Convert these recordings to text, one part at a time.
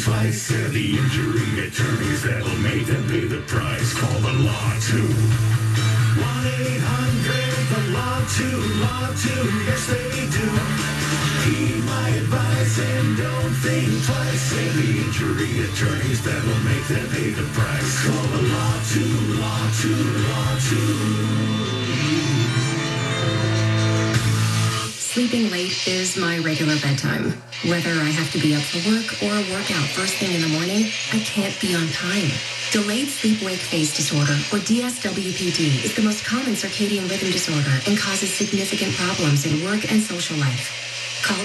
twice. They're the injury attorneys that'll make them pay the price. Call the law too. 1-800 the law too, law too. Yes, they do. Heed my advice and don't think twice. They're the injury attorneys that'll make them pay the price. Call the law too, law too, law too. Sleeping late is my regular bedtime. Whether I have to be up for work or work out first thing in the morning, I can't be on time. Delayed sleep-wake phase disorder, or DSWPD, is the most common circadian rhythm disorder and causes significant problems in work and social life. Call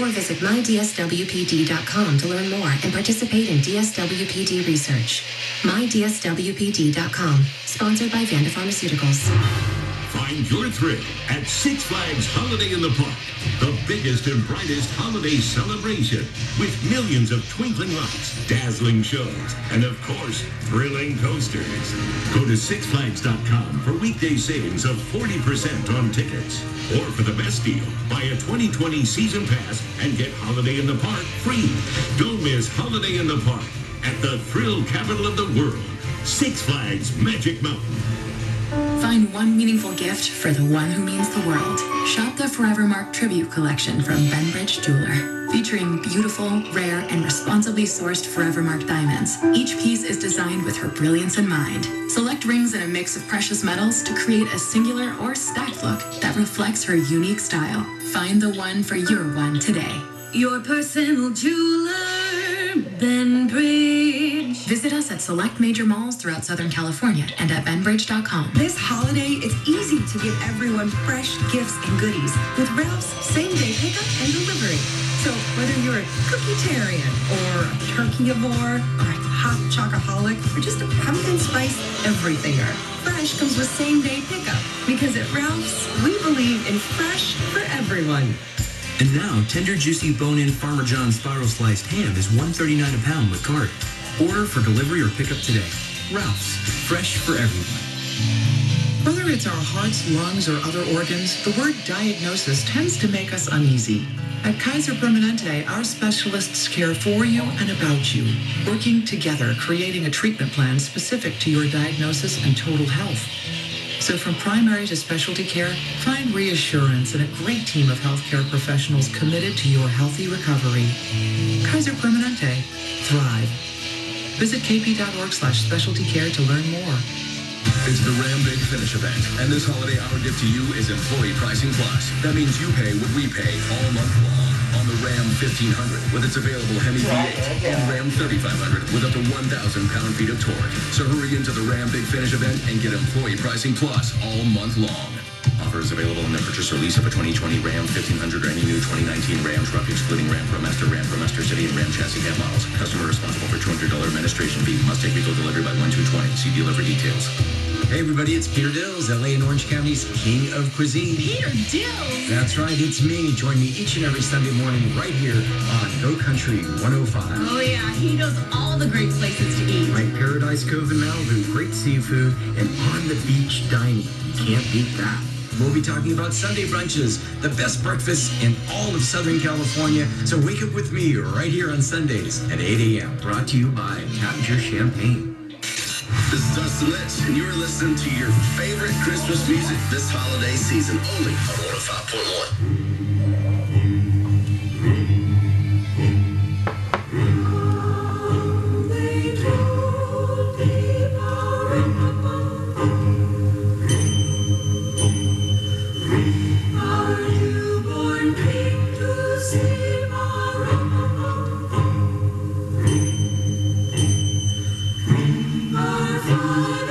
833-933-9331 or visit mydswpd.com to learn more and participate in DSWPD research. mydswpd.com, sponsored by Vanda Pharmaceuticals. Find your thrill at Six Flags Holiday in the Park, the biggest and brightest holiday celebration with millions of twinkling lights, dazzling shows, and of course, thrilling coasters. Go to sixflags.com for weekday savings of 40% on tickets. Or for the best deal, buy a 2020 season pass and get Holiday in the Park free. Don't miss Holiday in the Park at the thrill capital of the world, Six Flags Magic Mountain. Find one meaningful gift for the one who means the world. Shop the Forevermark Tribute Collection from Ben Bridge Jeweler. Featuring beautiful, rare, and responsibly sourced Forevermark diamonds. Each piece is designed with her brilliance in mind. Select rings in a mix of precious metals to create a singular or stacked look that reflects her unique style. Find the one for your one today. Your personal jeweler, Ben Bridge. Visit us at select major malls throughout Southern California and at benbridge.com. This holiday, it's easy to give everyone fresh gifts and goodies with Ralph's same day pickup and delivery. So whether you're a cookie-tarian or a turkeyivore or a hot chocoholic or just a pumpkin spice everythinger, Fresh comes with same day pickup because at Ralph's, we believe in fresh for everyone. And now, tender, juicy, bone-in Farmer John's spiral sliced ham is $1.39 a pound with cart. Order for delivery or pickup today. Ralph's, fresh for everyone. Whether it's our hearts, lungs, or other organs, the word diagnosis tends to make us uneasy. At Kaiser Permanente, our specialists care for you and about you, working together, creating a treatment plan specific to your diagnosis and total health. So from primary to specialty care, find reassurance in a great team of healthcare professionals committed to your healthy recovery. Kaiser Permanente. Thrive. Visit kp.org slash specialty care to learn more. It's the Ram Big Finish event, and this holiday our gift to you is Employee Pricing Plus. That means you pay what we pay all month long on the Ram 1500 with its available Hemi V8 and Ram 3500 with up to 1,000 pound-feet of torque. So hurry into the Ram Big Finish event and get Employee Pricing Plus all month long. Offers available in the purchase or lease of a 2020 Ram 1500 or any new 2019 Ram truck, excluding Ram ProMaster, Ram ProMaster City, and Ram Chassis cab models. Customer responsible for $200 administration fee. Must take vehicle delivery by 1220. See dealer for details. Hey everybody, it's Peter Dills, LA and Orange County's King of Cuisine. Peter Dills? That's right, it's me. Join me each and every Sunday morning right here on Go Country 105. Oh yeah, he knows all the great places to eat. Like Paradise Cove in Malibu, great seafood, and on the beach dining. You can't beat that. We'll be talking about Sunday brunches, the best breakfast in all of Southern California. So wake up with me right here on Sundays at 8 a.m. Brought to you by Capture Champagne. This is Dustin Lynch, and you're listening to your favorite Christmas music this holiday season only on 105.1. Hallelujah.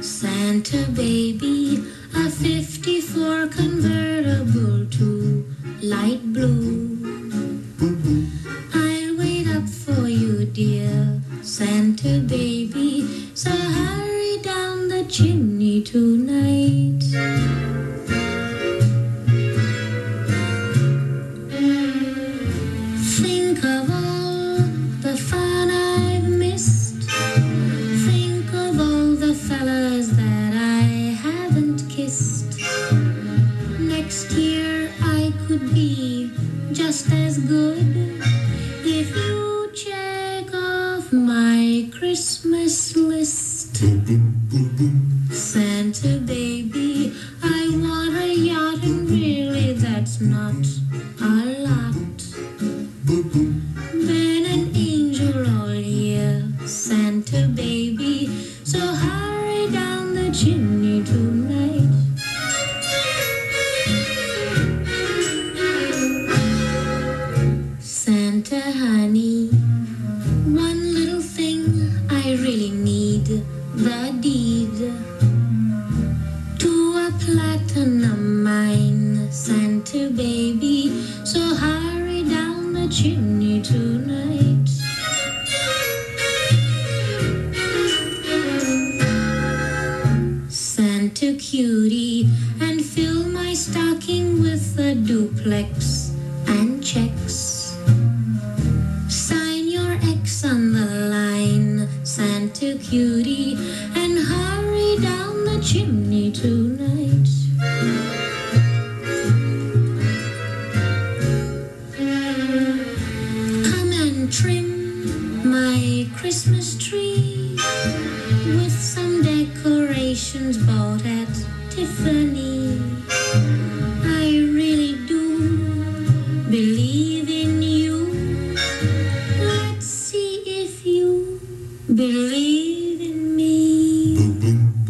Santa baby, a 54 convertible to light blue. I'll wait up for you, dear Santa baby. So hurry down the chimney tonight. Next year I could be just as good. If you check off my Christmas deed to a platinum mine, Santa baby. So hurry down the chimney tonight. Santa cutie, and fill my stocking with a duplex and checks. Trim my Christmas tree with some decorations bought at Tiffany. I really do believe in you. Let's see if you believe in me. Santa